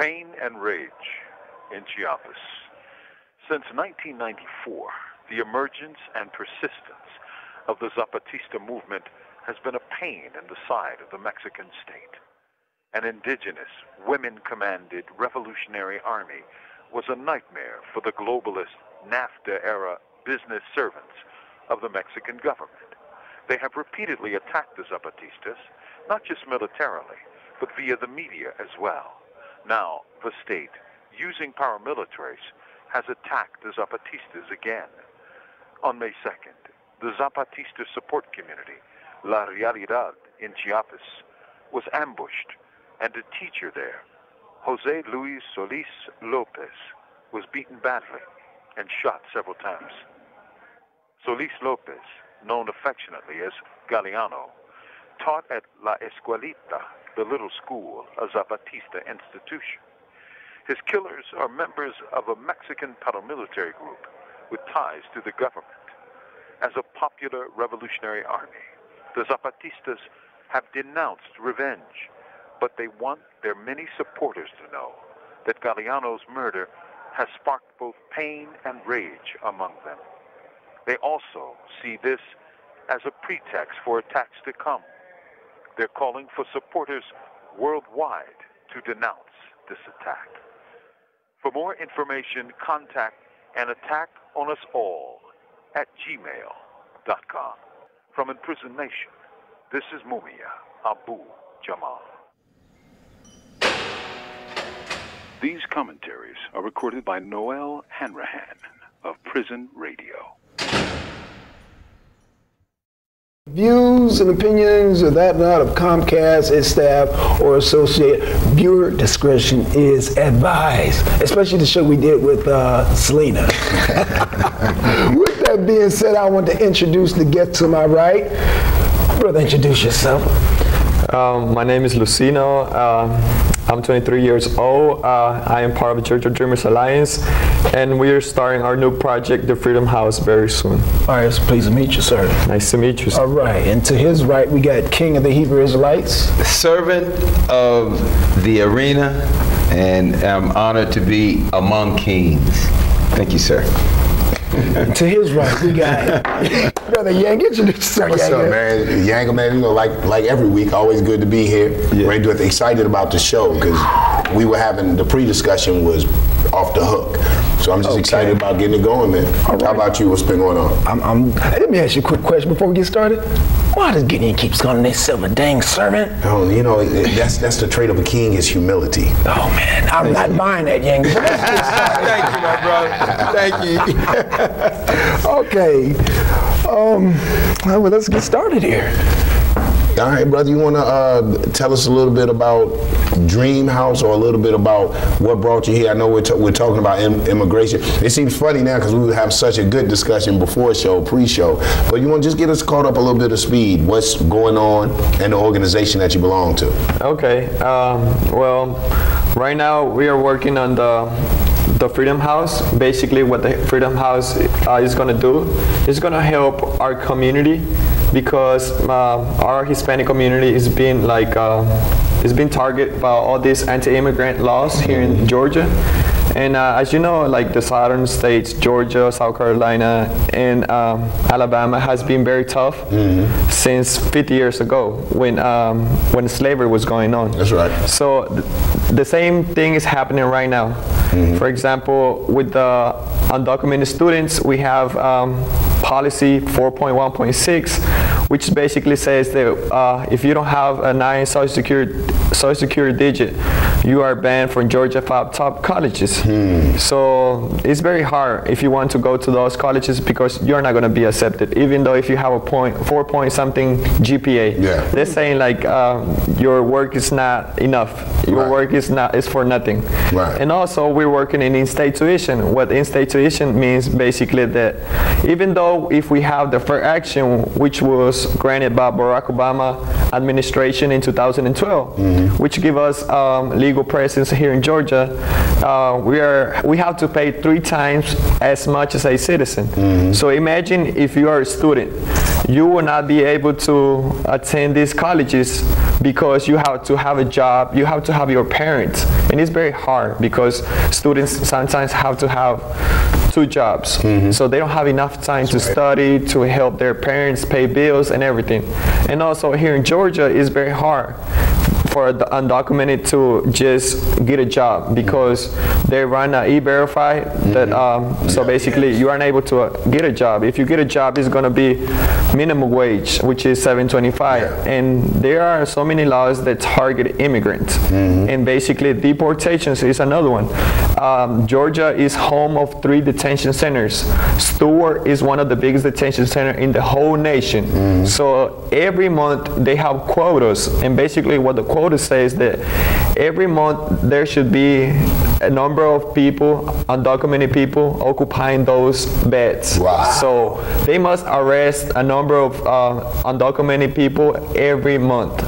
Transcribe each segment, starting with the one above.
Pain and rage in Chiapas. Since 1994, the emergence and persistence of the Zapatista movement has been a pain in the side of the Mexican state. An indigenous, women commanded revolutionary army was a nightmare for the globalist NAFTA era business servants of the Mexican government. They have repeatedly attacked the Zapatistas, not just militarily, but via the media as well. Now, the state, using paramilitaries, has attacked the Zapatistas again. On May 2nd, the Zapatista support community, La Realidad in Chiapas, was ambushed, and a teacher there, Jose Luis Solis Lopez, was beaten badly and shot several times. Solis Lopez, known affectionately as Galeano, taught at La Escuelita, the little school, a Zapatista institution. His killers are members of a Mexican paramilitary group with ties to the government. As a popular revolutionary army, the Zapatistas have denounced revenge, but they want their many supporters to know that Galeano's murder has sparked both pain and rage among them. They also see this as a pretext for attacks to come. They're calling for supporters worldwide to denounce this attack. For more information, contact an attack on us all at gmail.com. From Imprisoned Nation, this is Mumia Abu Jamal. These commentaries are recorded by Noel Hanrahan of Prison Radio. Views and opinions of that not of Comcast, its staff, or associate viewer discretion is advised, especially the show we did with uh, Selena. with that being said, I want to introduce the guest to my right. Brother, introduce yourself. Um, my name is Lucino. Uh, I'm 23 years old. Uh, I am part of the Georgia Dreamers Alliance, and we are starting our new project, the Freedom House, very soon. All right, it's a pleasure to meet you, sir. Nice to meet you. Sir. All right, and to his right, we got King of the Hebrew Israelites, servant of the arena, and I'm honored to be among kings. Thank you, sir. to his right, we got brother Yang. Introduce yourself, What's up, man? Yanga, man. You know, like like every week, always good to be here. Yeah. Ready to excited about the show because we were having the pre-discussion was off the hook. So I'm just okay. excited about getting it going, man. Right. How about you? What's been going on? I'm, I'm, let me ask you a quick question before we get started. Why does Gideon keeps calling himself a dang servant? Oh, you know, that's that's the trait of a king is humility. Oh man, I'm not buying that, Yang. Thank you, my brother. Thank you. okay. Um, well, let's get started here. All right, brother, you want to uh, tell us a little bit about Dream House or a little bit about what brought you here? I know we're, t- we're talking about Im- immigration. It seems funny now because we have such a good discussion before show, pre-show. But you want to just get us caught up a little bit of speed. What's going on and the organization that you belong to? Okay. Um, well, right now we are working on the the Freedom House. Basically, what the Freedom House uh, is going to do is going to help our community because uh, our Hispanic community is being like uh, is being targeted by all these anti-immigrant laws here in Georgia and uh, as you know, like the southern states, Georgia, South Carolina, and um, Alabama has been very tough mm-hmm. since 50 years ago when um, when slavery was going on. That's right. So th- the same thing is happening right now. Mm-hmm. For example, with the undocumented students, we have um, policy 4.1.6, which basically says that uh, if you don't have a nine social security social security digit, you are banned from Georgia five top colleges. Hmm. So it's very hard if you want to go to those colleges because you're not going to be accepted, even though if you have a point, four point something GPA. Yeah. They're saying like um, your work is not enough. Your right. work is not is for nothing. Right. And also we're working in in-state tuition. What in-state tuition means basically that even though if we have deferred action, which was granted by Barack Obama administration in 2012, mm-hmm. which give us um, legal presence here in Georgia, uh, we are we have to pay three times as much as a citizen. So imagine if you are a student, you will not be able to attend these colleges because you have to have a job, you have to have your parents, and it's very hard because students sometimes have to have two jobs, mm-hmm. so they don't have enough time to study, to help their parents pay bills and everything. And also here in Georgia, it's very hard for the undocumented to just get a job because they run a e-verify that um, so basically you aren't able to uh, get a job. If you get a job it's going to be minimum wage which is 725 and there are so many laws that target immigrants. And basically deportations is another one. Um, georgia is home of three detention centers. Stewart is one of the biggest detention center in the whole nation. So every month they have quotas. And basically what the quota says that every month there should be a number of people undocumented people occupying those beds Wow. so they must arrest a number of uh, undocumented people every month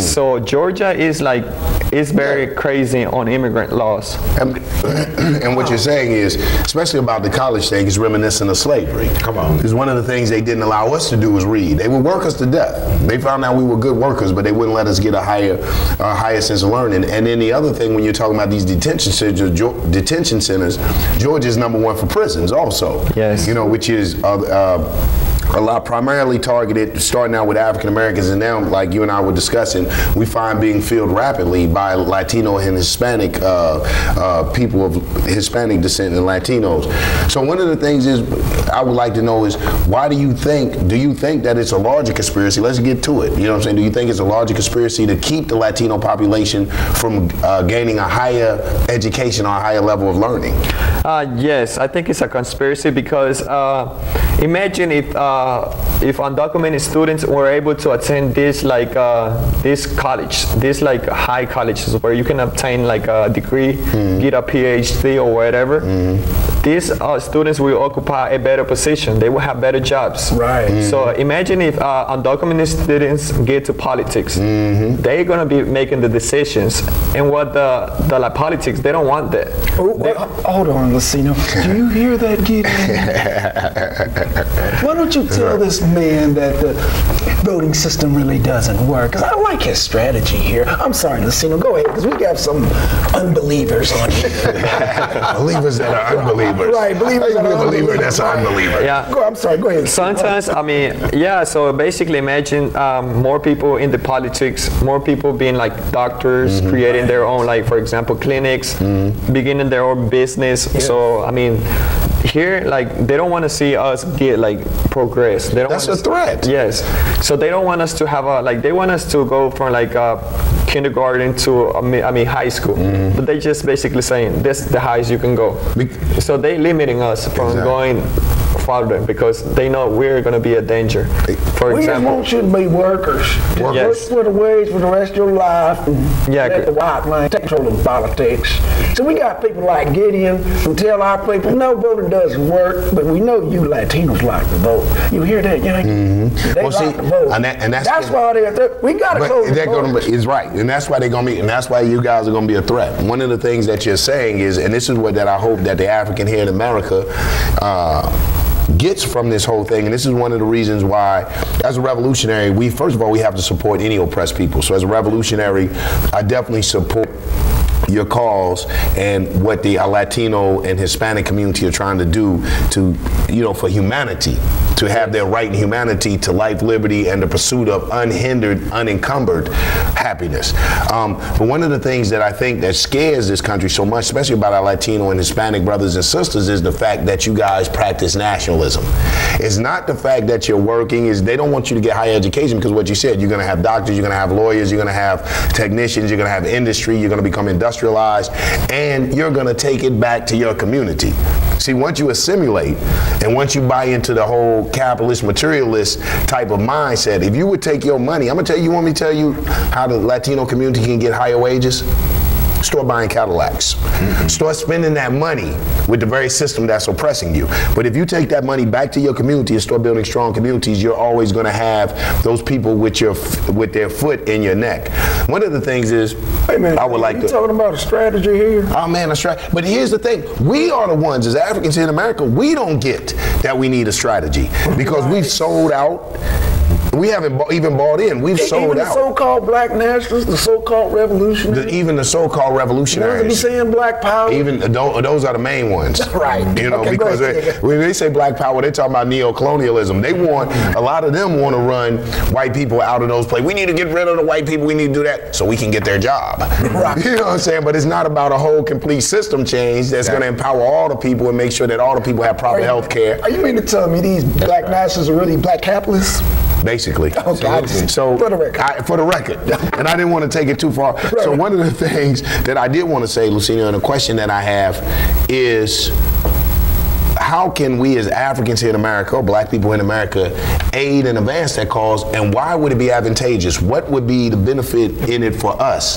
so georgia is like it's very crazy on immigrant laws And, and what you're saying is, especially about the college thing, is reminiscent of slavery. Come on. Because one of the things they didn't allow us to do was read. They would work us to death. They found out we were good workers, but they wouldn't let us get a higher, a higher sense of learning. And then the other thing, when you're talking about these detention Geo- detention centers, Georgia's number one for prisons, also. Yes. You know, which is. Uh, uh, a lot primarily targeted, starting out with African Americans, and now, like you and I were discussing, we find being filled rapidly by Latino and Hispanic uh, uh, people of Hispanic descent and Latinos. So one of the things is, I would like to know is, why do you think? Do you think that it's a larger conspiracy? Let's get to it. You know what I'm saying? Do you think it's a larger conspiracy to keep the Latino population from uh, gaining a higher education or a higher level of learning? Uh, yes, I think it's a conspiracy because uh, imagine if uh, if undocumented students were able to attend this like uh, this college, this like high colleges where you can obtain like a degree, get a PhD or whatever. These uh, students will occupy a better position. They will have better jobs. Right. So imagine if uh, undocumented students get to politics, they're gonna be making the decisions, and what the the like, politics they don't want that. Oh, uh, hold on, Lucino. Do you hear that, Gideon? Why don't you tell this man that the voting system really doesn't work? Because I like his strategy here. I'm sorry, Lucino. Go ahead, because we got some unbelievers on here. Believers that are unbelievers. Right, believers How you that be are a believer that's an unbelievers. unbeliever. Yeah. Go, I'm sorry. Go ahead. Sometimes, I mean, yeah, so basically imagine um, more people in the politics, more people being like doctors, creating their own, like, for example, clinics, beginning their own business. So, I mean, here, like, they don't want to see us get, like, progress. They don't That's a threat. Yes. So they don't want us to have a, like, they want us to go from, like, uh, kindergarten to, I mean, I mean high school. But they just basically saying, this is the highest you can go. Bec- So they limiting us from Exactly. going farther because they know we're going to be a danger. For We just example, want you to be workers. Just Yes. Work for the wage for the rest of your life and Yeah, let the white man take control of politics. So we got people like Gideon who tell our people, no, voting doesn't work, but we know you Latinos like to vote. You hear that, Yankee? They Mm-hmm. Well, like see, to vote. and that- and that's- why they're, they're- we got to close the they're gonna be, is right, and that's why they're gonna be, and that's why you guys are gonna be a threat. One of the things that you're saying is, and this is what that I hope that the African here in America uh, gets from this whole thing, and this is one of the reasons why, as a revolutionary, we first of all we have to support any oppressed people. So as a revolutionary, I definitely support your cause and what the Latino and Hispanic community are trying to do to, you know, for humanity, to have their right and humanity to life, liberty, and the pursuit of unhindered, unencumbered happiness. Um, but one of the things that I think that scares this country so much, especially about our Latino and Hispanic brothers and sisters, is the fact that you guys practice nationalism. It's not the fact that you're working; is they don't want you to get higher education because what you said, you're going to have doctors, you're going to have lawyers, you're going to have technicians, you're going to have industry, you're going to become industrialized, and you're going to take it back to your community. See, once you assimilate and once you buy into the whole capitalist, materialist type of mindset, if you would take your money, I'm going to tell you, you want me to tell you how the Latino community can get higher wages? Start buying Cadillacs. Mm-hmm. Start spending that money with the very system that's oppressing you. But if you take that money back to your community and start building strong communities, you're always going to have those people with your with their foot in your neck. One of the things is a minute. I would like you to. talking about a strategy here? Oh man, that's right. But here's the thing: we are the ones as Africans in America. We don't get that we need a strategy because we've sold out. We haven't bo- even bought in. We've sold Even the so-called black nationalists, the so-called revolutionaries, The- even the so-called that be revolutionaries. saying black power. Even tho- those are the main ones. Right. You know, Okay, because they, when they say black power, they're talking about neo-colonialism. They want a lot of them want to run white people out of those places. We need to get rid of the white people. We need to do that so we can get their job. Right. You know what I'm saying? But it's not about a whole complete system change that's going to empower all the people and make sure that all the people have proper health care. Are you mean to tell me these black nationalists are really black capitalists? Basically. Okay, I see. So For the record. I, for the record, and I didn't want to take it too far. So one of the things that I did want to say, Lucinda, and a question that I have is. How can we as Africans here in America or black people in America aid and advance that cause and why would it be advantageous? What would be the benefit in it for us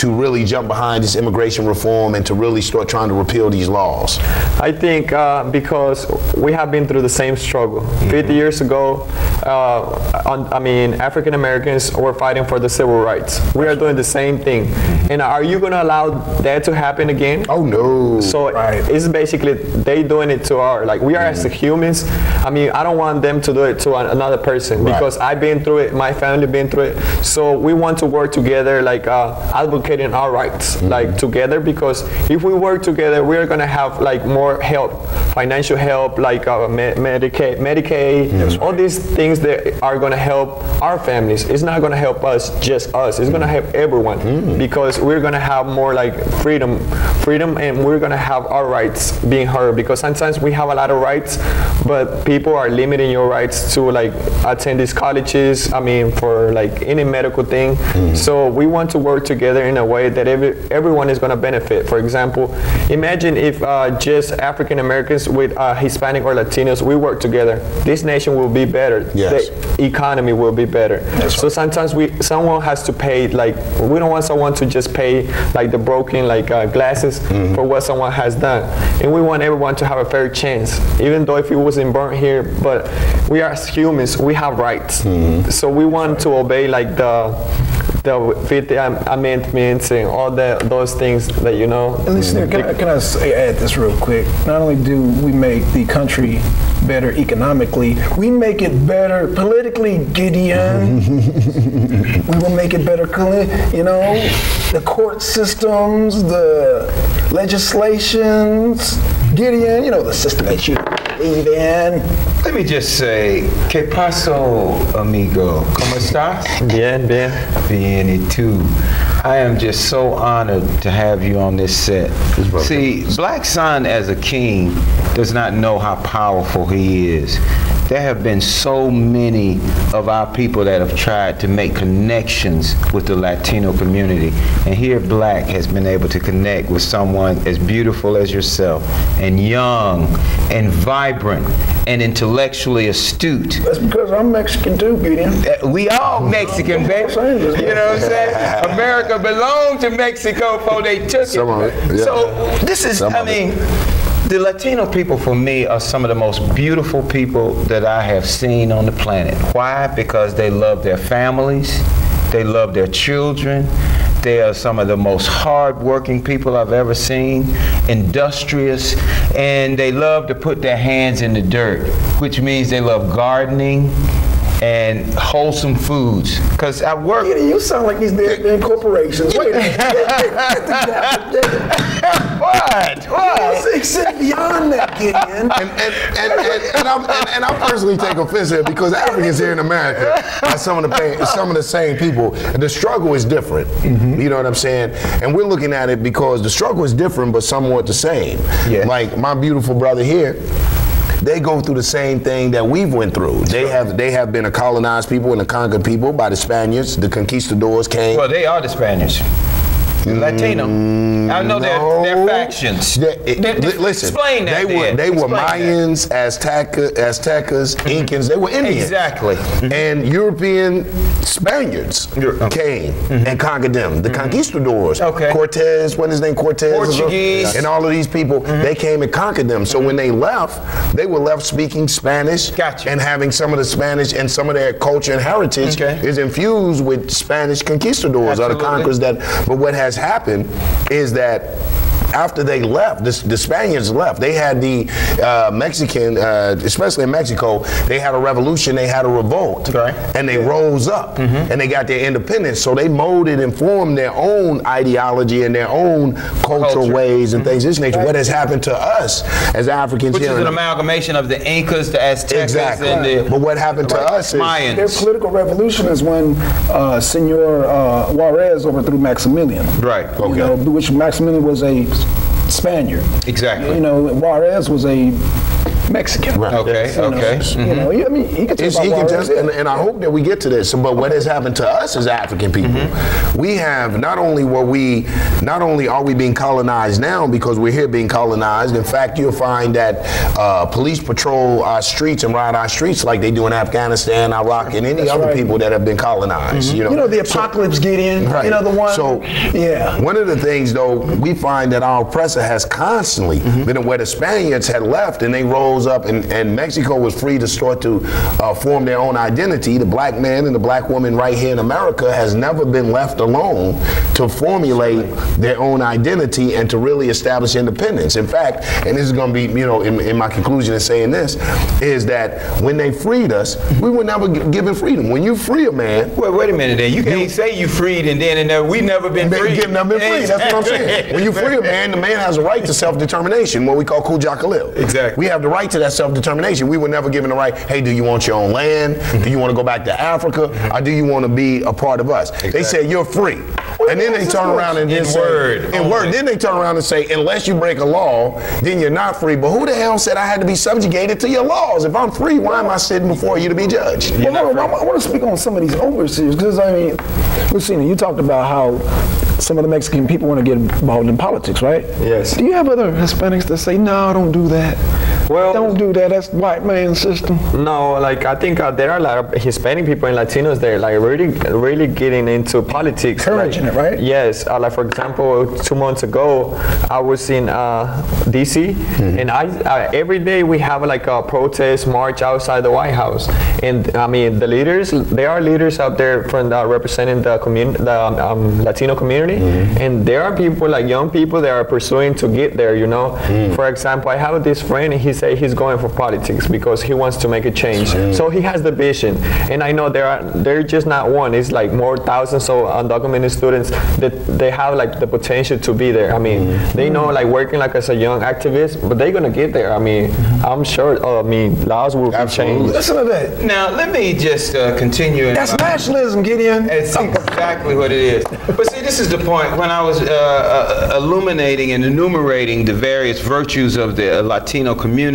to really jump behind this immigration reform and to really start trying to repeal these laws? I think uh, because we have been through the same struggle. 50 years ago, uh, on, I mean, African Americans were fighting for the civil rights. We are doing the same thing. And are you going to allow that to happen again? Oh no. So Right. it's basically they doing it to our like we are as humans. I mean, I don't want them to do it to an, another person Right. because I've been through it, my family been through it. So we want to work together, like uh, advocating our rights, like together. Because if we work together, we are gonna have like more help, financial help, like uh, me- Medicaid, Medicaid, all these things that are gonna help our families. It's not gonna help us, just us. It's gonna help everyone because we're gonna have more like freedom, freedom, and we're gonna have our rights being heard. Because sometimes we have a lot of rights, but people are limiting your rights to like attend these colleges. I mean, for like any medical thing. So we want to work together in a way that every, everyone is gonna benefit. For example, imagine if uh, just African Americans with uh, Hispanic or Latinos we work together. This nation will be better. Yes. The economy will be better. so sometimes we someone has to pay like we don't want someone to just pay like the broken like uh, glasses for what someone has done, and we want everyone to have a fair chance, even though if it wasn't born here. But we are as humans, we have rights, mm-hmm. so we want to obey like the the Fifth Am- Amendments and all that those things that you know. And listen, can I, can I say, add this real quick? Not only do we make the country better economically, we make it better politically, Gideon. we will make it better, you know, the court systems, the legislations, Gideon, you know, the system that you believe in. Let me just say, ¿Qué paso, amigo? ¿Cómo estás? Bien, bien. Bien, y tú. I am just so honored to have you on this set. See, Black Sun as a king does not know how powerful he is. There have been so many of our people that have tried to make connections with the Latino community. And here Black has been able to connect with someone as beautiful as yourself and young and vibrant and intellectually astute. That's because I'm Mexican too, Gideon. Uh, We all Mexican, baby. You know what I'm saying? America belonged to Mexico before they took Some it. of it, yeah. So this is, Some I of it. mean, the Latino people for me are some of the most beautiful people that I have seen on the planet. Why? Because they love their families, they love their children. They are some of the most hardworking people I've ever seen, industrious, and they love to put their hands in the dirt, which means they love gardening and wholesome foods. Because I work. Gideon, you sound like these damn damn corporations. Wait a minute. What? What? Except beyond that, Gideon. and, and, and, and, and, I'm, and, and I personally take offense here because Africans here in America are some of the pa- some of the same people. The struggle is different. Mm-hmm. You know what I'm saying? And we're looking at it because the struggle is different, but somewhat the same. Yeah. Like my beautiful brother here. They go through the same thing that we've went through. They have they have been a colonized people and a conquered people by the Spaniards. The conquistadors came. Well, they are the Spaniards. Latino. Mm, I know they're, they're No. factions. They- it- They- li- listen, explain that. They were they were that. Mayans, Azteca, Aztecas, mm-hmm. Incans. They were Indians. Exactly. Mm-hmm. And European Spaniards You're- oh. came mm-hmm. and conquered them. The conquistadors. Okay. Cortez, what his name? Cortez. Portuguese. And all of these people, they came and conquered them. So when they left, they were left speaking Spanish Gotcha. and having some of the Spanish and some of their culture and heritage Okay. is infused with Spanish conquistadors or the conquerors that. But what has happened is that after they left, the, the Spaniards left. They had the uh, Mexican, uh, especially in Mexico, they had a revolution, they had a revolt, Right. and they rose up and they got their independence. So they molded and formed their own ideology and their own cultural Culture. ways and things of this nature. What has happened to us as Africans Which here? is an amalgamation of the Incas, the Aztecas, Exactly. and the But what happened to us is Mayans. Their political revolution is when uh, Senor uh, Juarez overthrew Maximilian. Right. You Okay. know, which Maximilian was a Spaniard. Exactly. You know, Juarez was a Mexican. Right. Okay, You know, okay. You know, I mean, he could talk It's, he can Juarez. just, and, and I hope that we get to this. But what has happened to us as African people, Mm-hmm. we have not only were we, not only are we being colonized now because we're here being colonized. In fact, you'll find that uh, police patrol our streets and ride our streets like they do in Afghanistan, Iraq, and any other right. people that have been colonized. You know, you know, the So- apocalypse get in. Right. You know, the one. So, yeah. One of the things, though, we find that our oppressor has constantly been where the Spaniards had left and they rose up, and, and Mexico was free to start to uh, form their own identity. The black man and the black woman right here in America has never been left alone to formulate their own identity and to really establish independence. In fact, and this is going to be, you know, in, in my conclusion in saying this, is that when they freed us, we were never gi- given freedom. When you free a man, Wait, wait a minute there. You can't say you freed and then and there, we never been They free. give them been free. That's what I'm saying. When you free a man, the man has a right to self-determination, what we call kujichagulia. Exactly. We have the right to that self-determination. We were never given the right, hey, do you want your own land? Do you want to go back to Africa? Or do you want to be a part of us? They said, you're free. And then they turn around and In then say, word in only. word. Then they turn around and say, unless you break a law, then you're not free. But who the hell said I had to be subjugated to your laws? If I'm free, why am I sitting before you to be judged? Well, hold on, I, want to speak on some of these overseers because I mean, Lucina, you talked about how some of the Mexican people want to get involved in politics, right? Yes. Do you have other Hispanics that say, "No, don't do that"? Well- don't do that. That's white man system. No, like I think uh, there are a lot of Hispanic people and Latinos there, like really, really getting into politics. Encouraging like, it, right? Yes. Uh, like for example, two months ago, I was in uh, DC, and I uh, every day we have like a protest march outside the White House, and I mean the leaders, there are leaders out there from the, representing the community, the um, Latino community, and there are people like young people that are pursuing to get there. You know, for example, I have this friend, and he say he's going for politics because he wants to make a change. So he has the vision, and I know there are they're just not one. It's like more thousands of undocumented students that they have like the potential to be there. I mean, they know like working like as a young activist, but they're gonna get there. I mean, I'm sure. Uh, I mean, laws will be Absolutely. changed. Listen to that. Now let me just uh, continue. in That's my- nationalism, Gideon. It's exactly what it is. But see, this is the point. When I was uh, uh, illuminating and enumerating the various virtues of the uh, Latino community,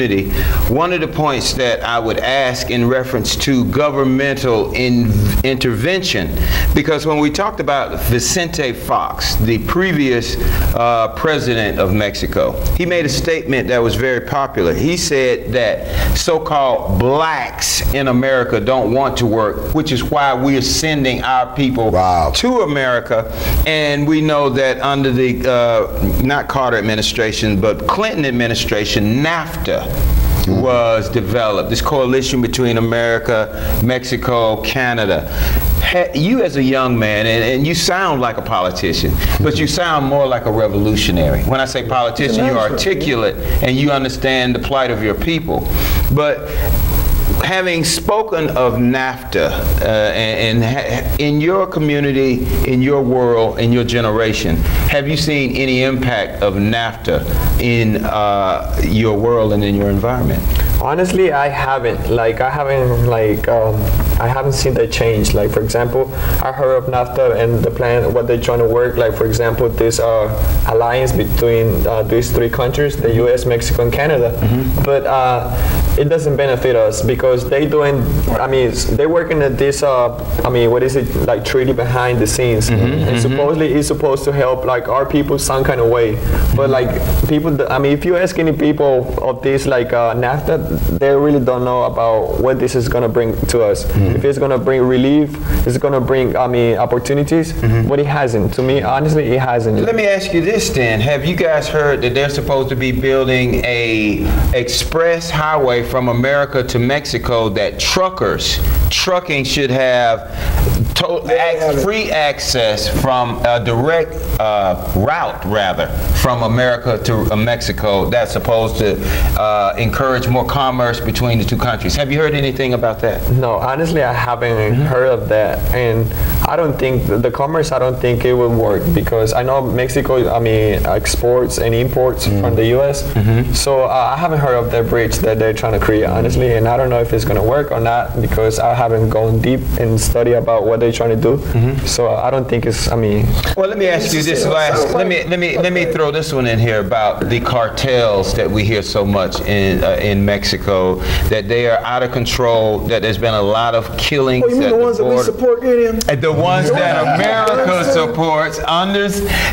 one of the points that I would ask in reference to governmental in- intervention, because when we talked about Vicente Fox, the previous uh, president of Mexico, he made a statement that was very popular. He said that so-called blacks in America don't want to work, which is why we're sending our people Wow. to America. And we know that under the, uh, not Carter administration, but Clinton administration, NAFTA was developed. This coalition between America, Mexico, Canada. You as a young man, and, and you sound like a politician, but you sound more like a revolutionary. When I say politician, you're articulate and you understand the plight of your people. But having spoken of NAFTA uh, and, and in your community, in your world, in your generation, have you seen any impact of NAFTA in uh, your world and in your environment? Honestly, I haven't. Like, I haven't like um, I haven't seen that change. Like, for example, I heard of NAFTA and the plan, what they're trying to work. Like, for example, this uh, alliance between uh, these three countries, the U.S., Mexico, and Canada. But uh, it doesn't benefit us because they doing i mean they're working at this. Uh, I mean, what is it like treaty behind the scenes? And supposedly it's supposed to help like our people some kind of way. But like people, I mean, if you ask any people of this like uh, NAFTA, they really don't know about what this is gonna bring to us. Mm-hmm. If it's gonna bring relief, it's gonna bring, I mean, opportunities. Mm-hmm. But it hasn't. To me, honestly, it hasn't. Let me ask you this then. Have you guys heard that they're supposed to be building a express highway from America to Mexico that truckers, trucking should have to- ac- free access from a direct uh, route, rather, from America to uh, Mexico that's supposed to uh, encourage more commerce between the two countries. Have you heard anything about that? No, honestly, I haven't heard of that, and I don't think the commerce. I don't think it will work because I know Mexico. I mean, exports and imports from the U.S. So uh, I haven't heard of that bridge that they're trying to create, honestly, and I don't know if it's going to work or not because I haven't gone deep and study about what they're trying to do. So I don't think it's. I mean, Well, let me ask you this last. Let me let me let me throw this one in here about the cartels that we hear so much in uh, in Mexico that they are out of control. That there's been a lot of killings. Oh, you mean at the ones that we border. support, Gideon? And The ones that America supports, under,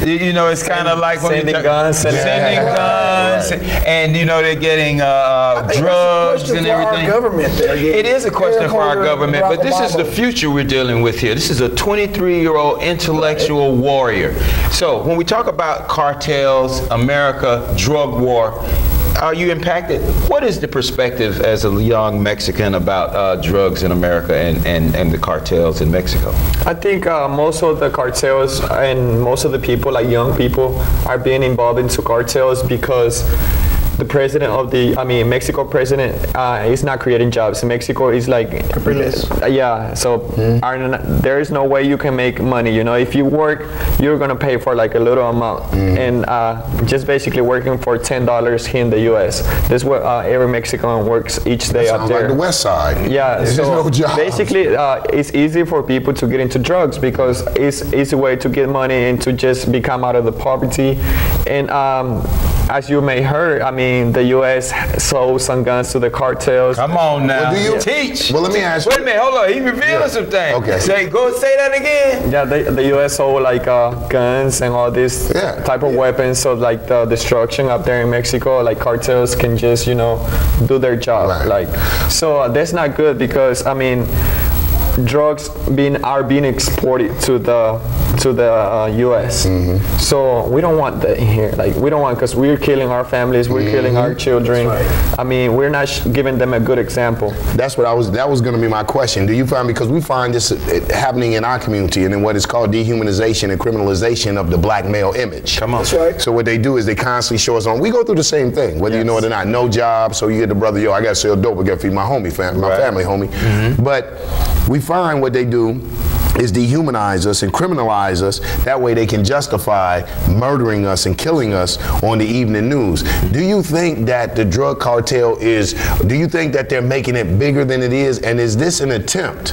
you know, it's kind of like Sending talk- guns, sending- sending guns, and you know they're getting uh, uh, think that's a drugs question and for our everything. government there, Gideon. It is a question for our government, but this is the future we're dealing with here. This is a 23-year-old intellectual warrior. So when we talk about cartels, America, drug war. Are you impacted? What is the perspective as a young Mexican about uh, drugs in America and, and, and the cartels in Mexico? I think uh, most of the cartels and most of the people, like young people, are being involved into cartels because the president of the, I mean, Mexico president uh, is not creating jobs. Mexico is like, uh, yeah. So are n- there is no way you can make money. You know, if you work, you're gonna pay for like a little amount, and uh, just basically working for ten dollars here in the U.S. This is what uh, every Mexican works each day up Sounds there. like the West Side. Yeah, There's so no jobs. basically, uh, it's easy for people to get into drugs because it's easy way to get money and to just become out of the poverty. And um, as you may heard, I mean, the U.S. sold some guns to the cartels. Come on now. Well, do you- teach? Well, let me ask Wait a minute, hold on. He revealing Yeah. some things. Okay. Say, go say that again. Yeah, the, the U.S. sold like uh, guns and all this Yeah. type of weapons. So like the destruction up there in Mexico, like cartels can just you know do their job. Right. Like, so uh, that's not good because I mean, drugs being are being exported to the to the uh, U.S. Mm-hmm. So we don't want that here. Like we don't want because we're killing our families, we're killing Mm-hmm. our children. I mean, we're not sh- giving them a good example. That's what I was. That was going to be my question. Do you find because we find this uh, happening in our community and in what is called dehumanization and criminalization of the black male image. Come on. That's right. So what they do is they constantly show us on. We go through the same thing, whether you know it or not. No job, so you get the brother. Yo, I got to sell dope. I got to feed my homie, fam, my Right. family, homie. But we find what they do is dehumanize us and criminalize us. That way they can justify murdering us and killing us on the evening news. Do you think that the drug cartel is, do you think that they're making it bigger than it is? And is this an attempt?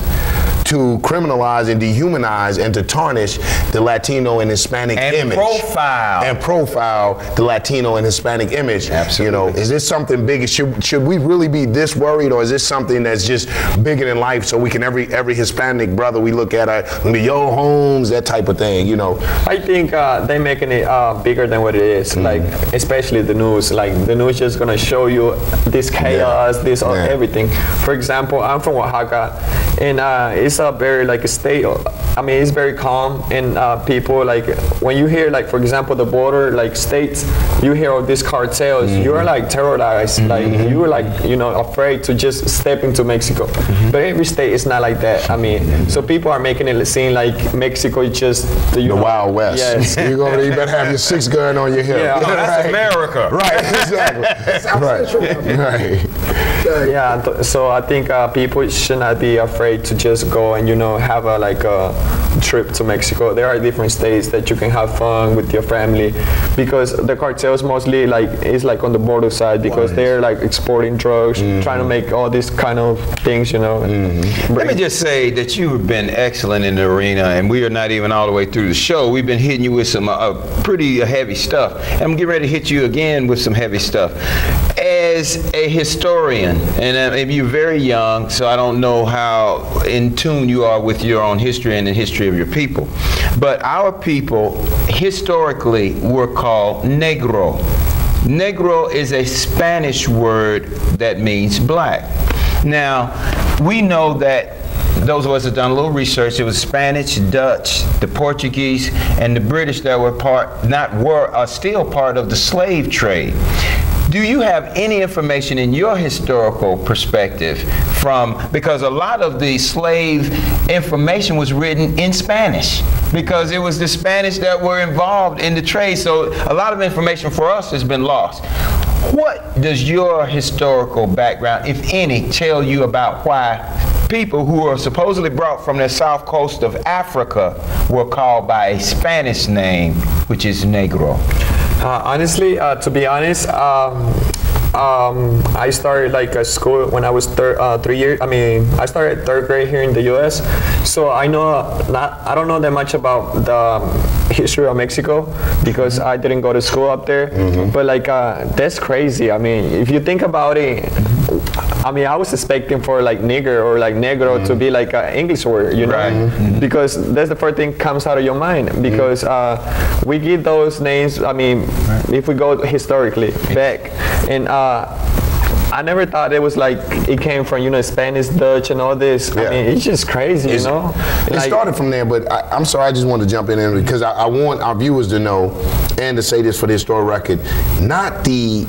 To criminalize and dehumanize and to tarnish the Latino and Hispanic And image, profile. and profile the Latino and Hispanic image. Absolutely. You know, is this something big? Should should we really be this worried, or is this something that's just bigger than life? So we can every every Hispanic brother we look at, uh, yo homes, that type of thing. You know, I think uh, they're making it uh, bigger than what it is. Mm. Like, especially the news. Like, the news just gonna show you this chaos, this uh, Yeah. everything. For example, I'm from Oaxaca, and uh, it's a very like a state. I mean, it's very calm, and uh, people like when you hear like, for example, the border like states, you hear of these cartels, Mm-hmm. you're like terrorized. Like, you're like you know afraid to just step into Mexico. Mm-hmm. But every state is not like that. I mean, so people are making it seem like Mexico is just the, the Wild West. Yes. you go, you better have your six gun on your hip. Yeah. No, that's America. Right, exactly. right, right. Okay. Yeah, th- so I think uh, people should not be afraid to just go and you know have a like a trip to Mexico. There are different states that you can have fun with your family because the cartels mostly like is like on the border side because they're like exporting drugs, trying to make all these kind of things, you know. and Let me just say that you have been excellent in the arena, and we are not even all the way through the show. We've been hitting you with some uh, pretty heavy stuff. And I'm getting ready to hit you again with some heavy stuff. As a historian, and if you're very young, so I don't know how in tune you are with your own history and the history of your people, but our people historically were called negro. Negro is a Spanish word that means black. Now, we know that those of us that done a little research, it was Spanish, Dutch, the Portuguese, and the British that were part, not were, are still part of the slave trade. Do you have any information in your historical perspective from, because a lot of the slave information was written in Spanish, because it was the Spanish that were involved in the trade, so a lot of information for us has been lost. What does your historical background, if any, tell you about why people who are supposedly brought from the south coast of Africa were called by a Spanish name, which is Negro? Uh, honestly, uh, to be honest, um, um, I started like a school when I was thir- uh, three years. I mean, I started third grade here in the U.S. So I know not. I don't know that much about the history of Mexico because I didn't go to school up there. But like, uh, that's crazy. I mean, if you think about it. I mean, I was expecting for like nigger or like negro to be like an English word, you know, Right. because that's the first thing comes out of your mind. Because uh, we get those names. I mean, if we go historically back, and uh, I never thought it was like it came from you know Spanish, Dutch, and all this. Yeah. I mean, it's just crazy, It's- you know. It Like- started from there, but I, I'm sorry, I just wanted to jump in there because I, I want our viewers to know and to say this for the historic record, not the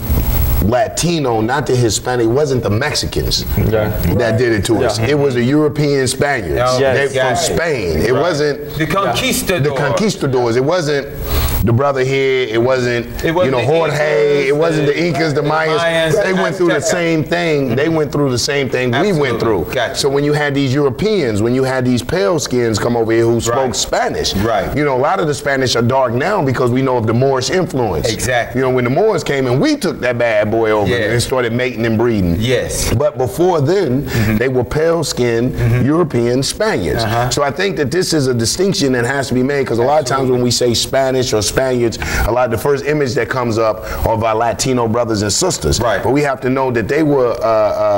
Latino, not the Hispanic, it wasn't the Mexicans Yeah. that did it to us. Yeah. It was the European Spaniards. Yes. They from got. Spain. It Right. wasn't The conquistadors. the conquistadors. It wasn't the brother here. It wasn't, It wasn't you know the Jorge. Incas, it wasn't the the- Incas, the the Mayans. Mayans, They went through the same thing. They mm-hmm. went through the same thing we went through. Gotcha. So when you had these Europeans, when you had these pale skins come over here who spoke Right. Spanish, Right. You know, a lot of the Spanish are dark now because we know of the Moorish influence. Exactly. You know, when the Moors came in, we took that bad boy over Yeah. and started mating and breeding. Yes. But before then, they were pale skinned European Spaniards. Uh-huh. So I think that this is a distinction that has to be made because a lot of times when we say Spanish or Spaniards, a lot of the first image that comes up are of our Latino brothers and sisters. Right. But we have to know that they were uh,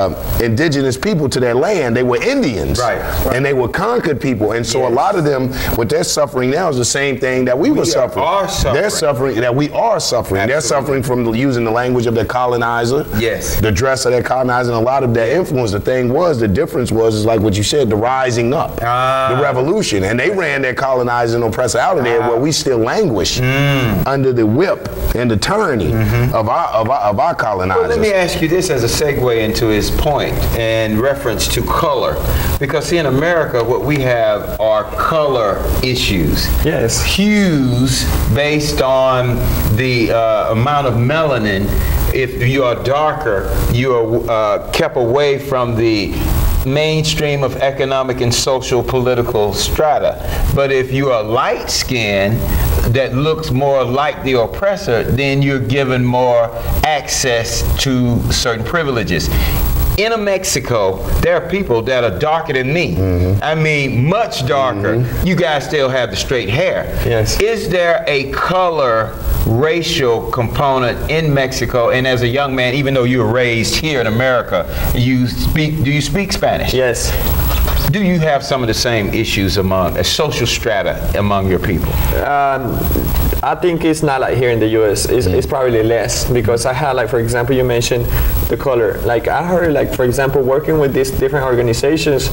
uh, indigenous people to their land. They were Indians. Right. And they were conquered people. And so a lot of them, what they're suffering now is the same thing that we, were suffering. are suffering. They're suffering, that we are suffering. They're suffering from the, using the language of their colonizer. Yes. The dress of their colonizer and a lot of their influence. The thing was, the difference was, is like what you said, the rising up, Ah. the revolution. And they ran their colonizing oppressor out of there Ah. where we still languish Mm. under the whip and the tyranny of, our, of, our, of our colonizers. Mm-hmm. Well, let me ask you this as a segue into his point and reference to color. Because see, in America, what we have are color issues. Yes. Hues based on the uh, amount of melanin. If you are darker, you are uh, kept away from the mainstream of economic and social political strata. But if you are light skinned that looks more like the oppressor, then you're given more access to certain privileges. In a Mexico, there are people that are darker than me. I mean, much darker. You guys still have the straight hair. Yes. Is there a color racial component in Mexico? And as a young man, even though you were raised here in America, you speak. Do you speak Spanish? Yes. Do you have some of the same issues among a social strata among your people? Um, I think it's not like here in the U.S. It's, it's probably less because I had like, for example, you mentioned the color. Like I heard, like for example, working with these different organizations,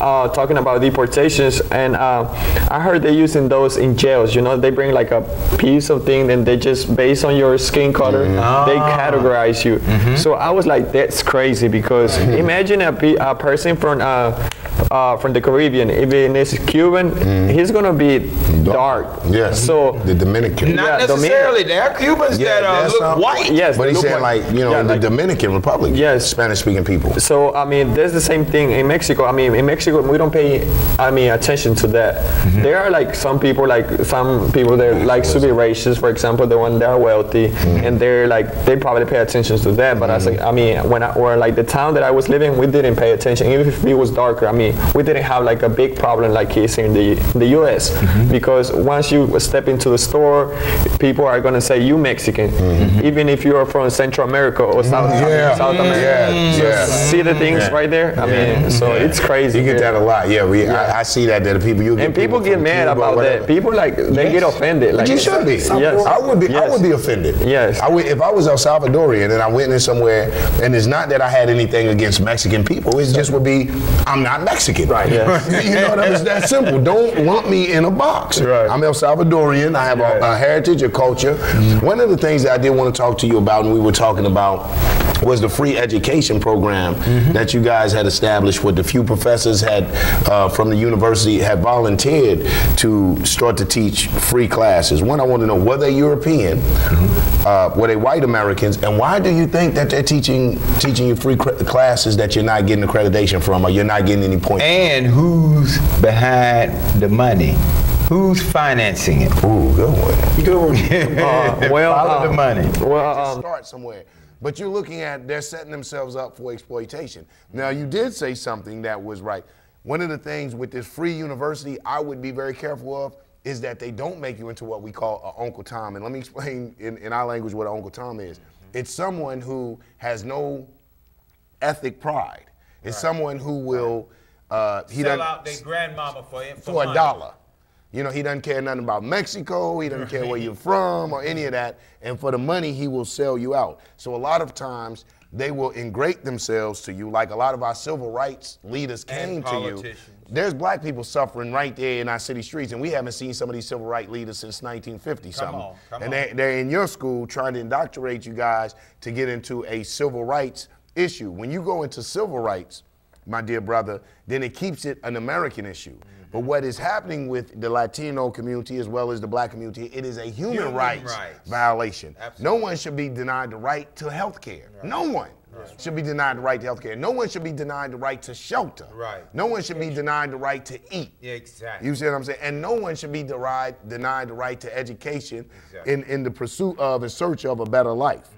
uh, talking about deportations, and uh, I heard they're using those in jails. You know, they bring like a piece of thing, and they just based on your skin color, they categorize you. So I was like, that's crazy because imagine a, pe- a person from uh, uh, from the Caribbean, even if he's Cuban, he's gonna be dark. Yes. So The Dominican Dominican. Not Yeah, necessarily. There are Cubans Yeah, that uh, look some- white. Yes, But they he look said white. like, you know, Yeah, in the like- Dominican Republic, Yes. Spanish speaking people. So I mean, there's the same thing in Mexico. I mean, in Mexico we don't pay, I mean, attention to that. Mm-hmm. There are like some people, like some people that like to be racist. For example, the one that are wealthy, Mm-hmm. and they're like they probably pay attention to that. But I like, I mean, when I or like the town that I was living, we didn't pay attention. Even if it was darker, I mean, we didn't have like a big problem like is in the the U.S. Mm-hmm. Because once you step into the store, people are gonna say you Mexican, even if you are from Central America or South, Mm-hmm. Yeah. South America. Yeah, So yeah. See the things Yeah. right there. I mean, so it's crazy. You get that a lot, yeah. We, I, I see that that the people you get And people get mad Cuba about that. People like they get offended. Like But you should be. Yes. I would be. I would be offended. Yes. I would, if I was El Salvadorian and I went in somewhere, and it's not that I had anything against Mexican people. It just would be I'm not Mexican. Right. Yes. you know mean? It's that simple. Don't lump me in a box. Right. I'm El Salvadorian. I have Right. a, a heritage, or culture. One of the things that I did want to talk to you about, and we were talking about. Was the free education program that you guys had established? What the few professors had uh, from the university had volunteered to start to teach free classes. One, I want to know were they European, uh, were they white Americans, and why do you think that they're teaching teaching you free cr- classes that you're not getting accreditation from, or you're not getting any points? And who's behind the money? Who's financing it? Ooh, good one. Good one. Uh, well, Follow uh, the money. Well, just um, start somewhere. But you're looking at they're setting themselves up for exploitation. Now you did say something that was right. One of the things with this free university I would be very careful of is that they don't make you into what we call a Uncle Tom. And let me explain in, in our language what an Uncle Tom is. It's someone who has no ethic pride. It's someone who will uh, he Sell doesn't- out their grandmama for for, for a dollar. You know, he doesn't care nothing about Mexico. He doesn't care where you're from or any of that. And for the money, he will sell you out. So a lot of times they will ingrate themselves to you, like a lot of our civil rights leaders came to you. There's black people suffering right there in our city streets, and we haven't seen some of these civil rights leaders since 1950 something. on, come and. They, they're in your school trying to indoctrinate you guys to get into a civil rights issue. When you go into civil rights, my dear brother, then it keeps it an American issue. But what is happening with the Latino community as well as the black community, it is a human, Human rights, rights. violation. Absolutely. No one should be denied the right to health care. No one should be denied the right to health care. No one should be denied the right to shelter. Right. No one should be denied the right to eat. Yeah, exactly. You see what I'm saying? And no one should be denied, denied the right to education Exactly. in, in the pursuit of and search of a better life.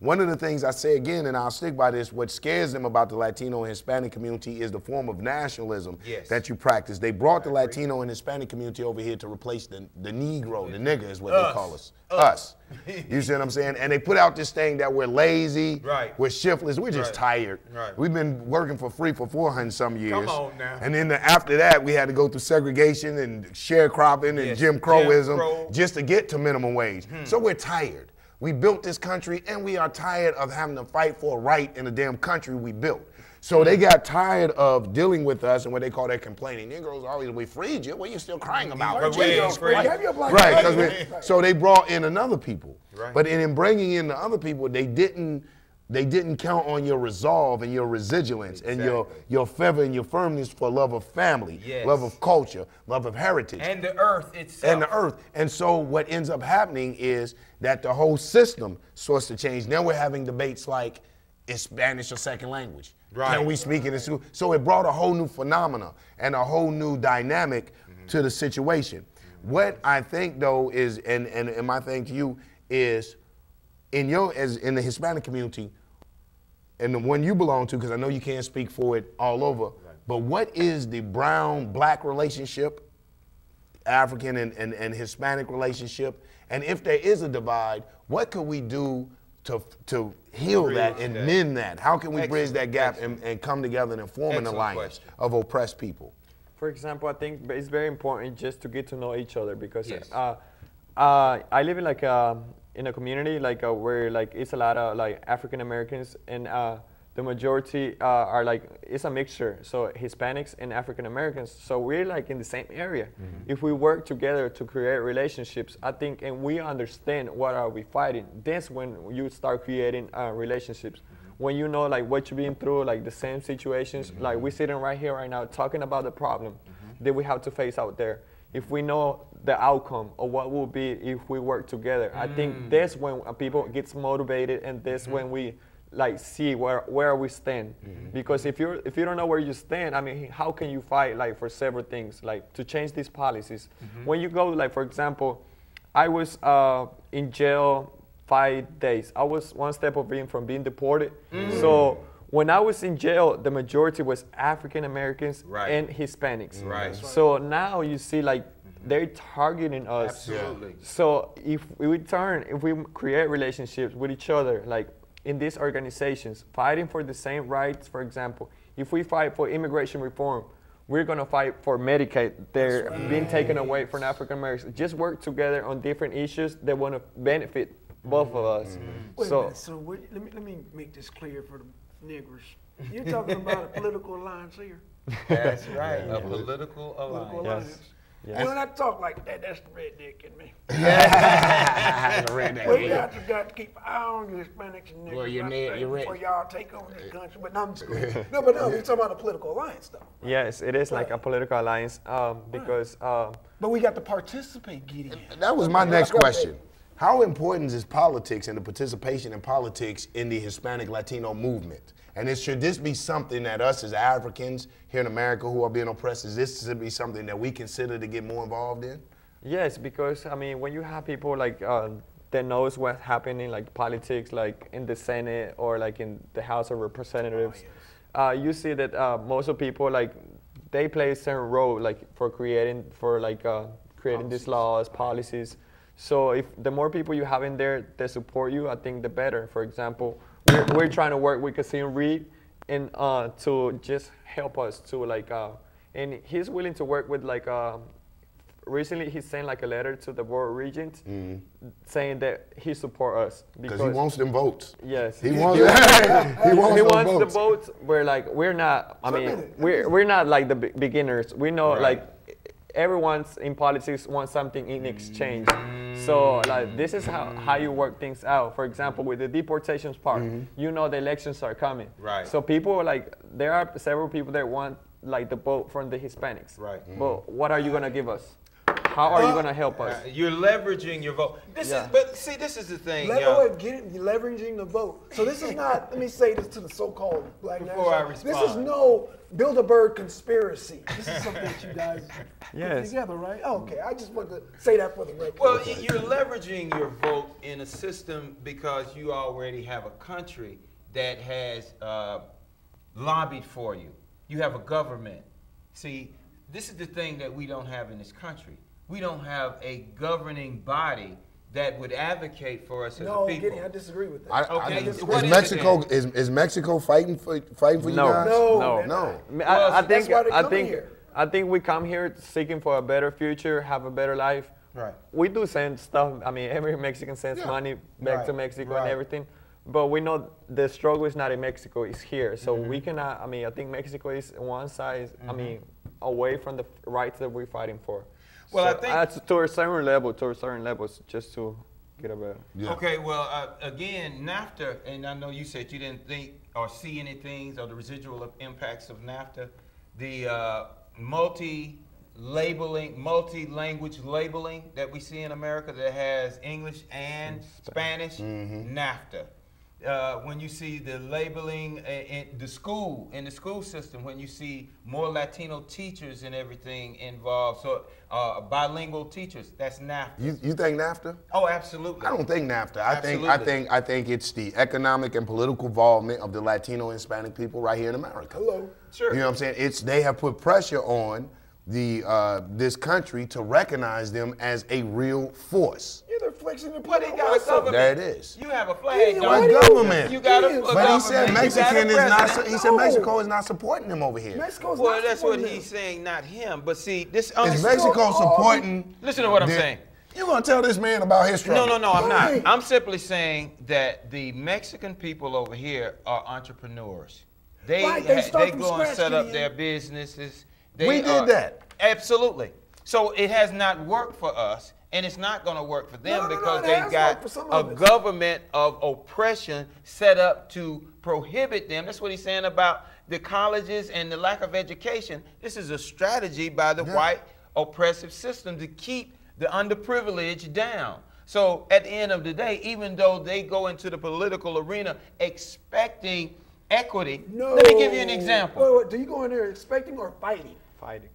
One of the things I say again, and I'll stick by this, what scares them about the Latino and Hispanic community is the form of nationalism Yes. that you practice. They brought the Latino and Hispanic community over here to replace the, the Negro, the nigger is what they call us. Us. You see what I'm saying? And they put out this thing that we're lazy, Right. we're shiftless, we're just Right. tired. Right. We've been working for free for 400 some years. on now. And then the, after that, we had to go through segregation and sharecropping and Yes, Jim Jim Crowism Crow. just to get to minimum wage. Hmm. So we're tired. We built this country and we are tired of having to fight for a right in the damn country we built. So they mm. got tired of dealing with us and what they call that complaining. Negroes always, we freed you. What are you still crying about? But we ain't free. Have your black Right, we, so they brought in another people. Right. But in, in bringing in the other people, they didn't they didn't count on your resolve and your resilience and your your fervor and your firmness for love of family, Yes. love of culture, love of heritage and the earth itself. and the earth. And so what ends up happening is that the whole system starts to change. Now we're having debates like, is Spanish a second language? Right. Can we speak it in school? So it brought a whole new phenomena and a whole new dynamic to the situation. What I think though is, and, and, and my thing to you is, in your as in the Hispanic community, and the one you belong to, because I know you can't speak for it all over, but what is the brown black relationship, African and, and, and Hispanic relationship? And if there is a divide, what could we do to, to heal that and that. mend that? How can we bridge that gap and, and come together and form an alliance question. of oppressed people? For example, I think it's very important just to get to know each other because Yes. uh, uh, I live in like a, in a community like uh, where like it's a lot of like African Americans and uh, the majority uh, are like it's a mixture. So Hispanics and African Americans. So we're like in the same area. If we work together to create relationships, I think, and we understand what are we fighting, that's when you start creating uh, relationships when you know like what you've been through, like the same situations, like we're sitting right here right now talking about the problem that we have to face out there. If we know the outcome of what will be if we work together. I think mm. that's when uh, people gets motivated, and that's when mm-hmm. we like see where where we stand. Mm-hmm. Because if you if you don't know where you stand, I mean, how can you fight like for several things, like to change these policies? Mm-hmm. When you go, like for example, I was uh, in jail five days. I was one step of being from being deported. Mm. So when I was in jail, the majority was African Americans Right. and Hispanics. Right. So now you see like they're targeting us. Absolutely. So if we turn, if we create relationships with each other, like in these organizations, fighting for the same rights, for example, if we fight for immigration reform, we're gonna fight for Medicaid. They're being taken away from African Americans. Just work together on different issues that want to benefit both of us. Mm-hmm. Wait a So minute, so what, let me let me make this clear for the niggers. You're talking about a political alliance here. That's right. A political Political alliance. alliance. Yes. You don't talk like that. That's the redneck in me. Redneck. Well, you got to, got to keep an eye on you Hispanics and niggers. Well, you're not mad- straight you're before right. y'all take over this country. But no, I'm just. No, but no, we're talking about a political alliance, though. yes, it is like a political alliance um, because uh, But we got to participate, Gideon. That was my next question. How important is politics and the participation in politics in the Hispanic Latino movement? And is, should this be something that us as Africans here in America who are being oppressed, is this to be something that we consider to get more involved in? Yes, because I mean, when you have people like uh, that knows what's happening, like politics, like in the Senate or like in the House of Representatives, uh, you see that uh, most of people like they play a certain role, like for creating, for like uh, creating these laws, policies. So if the more people you have in there that support you, I think the better. For example, we're, we're trying to work with Kasim Reed and uh, to just help us to like, uh, and he's willing to work with like. Uh, recently he sent like a letter to the board of regents saying that he support us Because he wants them votes. yes He wants, he wants, he them wants the votes. votes we're like we're not i mean we're, we're not like the be- beginners we know like everyone's in politics wants something in exchange. So like this is how, how you work things out. For example with the deportations part mm-hmm. you know the elections are coming. Right. so people like there are several people that want like the vote from the hispanics. Right. but what are you going to give us how are you going to help us you're leveraging your vote. This Yeah. is, but see, this is the thing, Let, y'all. oh, wait, get it, leveraging the vote. So this is not. let me say this to the so-called black Before I nationalists. This is respond. no Bilderberg conspiracy. This is something that you guys put together, right? Oh, okay, I just wanted to say that for the record. Well, y- you're leveraging your vote in a system because you already have a country that has uh, lobbied for you. You have a government. See, this is the thing that we don't have in this country. We don't have a governing body that would advocate for us as no, a people. Gideon, I disagree with that. I, Okay, I, what is is it Mexico is, is Mexico fighting for fighting for No. you guys? No, no they're No. not. I, mean, Well, I, I see, that's think why they're I coming think here. I think we come here seeking for a better future, have a better life. Right. We do send stuff. I mean, every Mexican sends Yeah. money back to Mexico right. and everything. But we know the struggle is not in Mexico; it's here. So Mm-hmm. we cannot. I mean, I think Mexico is one side. I mean, away from the rights that we're fighting for. Well, I So, think- uh, to- to a certain level, to a certain levels, just to get a better. Yeah. Okay, well, uh, again, NAFTA, and I know you said you didn't think or see any things or the residual of impacts of NAFTA. The uh, multi-labeling, multi-language labeling that we see in America that has English and Spanish, NAFTA. Uh, when you see the labeling in, the school, in the school system, when you see more Latino teachers and everything involved, so uh, bilingual teachers, that's NAFTA. You, you think NAFTA? Oh, absolutely. I don't think NAFTA. I think I think I think it's the economic and political involvement of the Latino and Hispanic people right here in America. Hello. Sure. You know what I'm saying? It's they have put pressure on the uh, this country to recognize them as a real force. Yeah, they're flexing the got what's up? government? There it is. You have a flag, Yeah, what you? What do you- government? You got a, a But he he said you got a Mexican is not. president. He said Mexico is not supporting them over here. Mexico's Well, not that's what he's them. saying, not him. But see, this Is Mexico supporting? Listen to what I'm the- saying. You gonna tell this man about his No, struggle? no, no, I'm not. I'm simply saying that the Mexican people over here are entrepreneurs. They Right, they ha- start they from go and scratch, set up Gideon. their businesses. They We did are- that. Absolutely. So it has not worked for us, and it's not going to work for them No, no, no, because it they've got worked for some a of government of oppression set up to prohibit them. That's what he's saying about the colleges and the lack of education. This is a strategy by the white oppressive system to keep the underprivileged down. So at the end of the day, even though they go into the political arena expecting equity, No. let me give you an example. Wait, wait, do you go in there expecting or fighting? Fighting.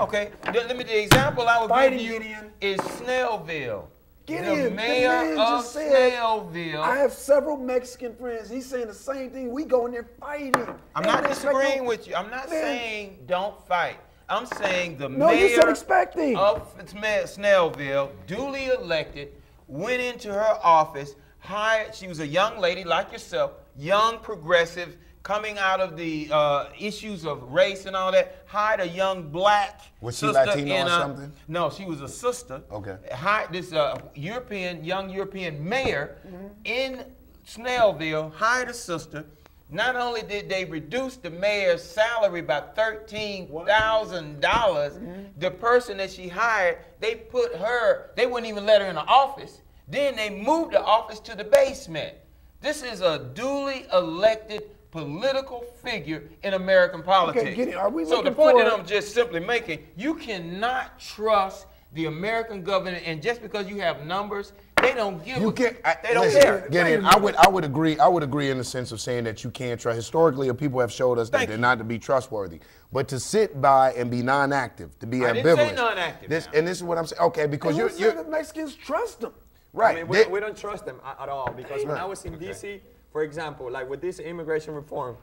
Okay, let me the example I would Fighting, give you Gideon. is Snellville. Get the mayor man of Snellville. I have several Mexican friends. He's saying the same thing. We go in there fighting. I'm not disagreeing with you. I'm not Man. saying don't fight. I'm saying the No, mayor you said expecting. of Sne- Snellville, duly elected, went into her office, hired. She was a young lady like yourself, young progressive, coming out of the uh, issues of race and all that. Hired a young black Was she sister Latino in or something? No, she was a sister. Okay. Hired this uh, European, young European mayor in Snellville, hired a sister. Not only did they reduce the mayor's salary by thirteen thousand dollars, the person that she hired, they put her, they wouldn't even let her in the office. Then they moved the office to the basement. This is a duly elected political figure in American politics. Gideon, are we so the looking point that I'm just simply making, you cannot trust the American government, and just because you have numbers, they don't give. You a- can't. I, they don't listen, care. Get in. I would. I would agree. I would agree in the sense of saying that you can't trust. Historically, people have showed us that Thank they're you. not to be trustworthy. But to sit by and be non-active, to be I ambivalent. didn't say non-active This and this is what I'm saying. Okay, because you're, you're the Mexicans trust them? right. I mean, we, they- we don't trust them at all because when I was in DC, for example, like with this immigration reform,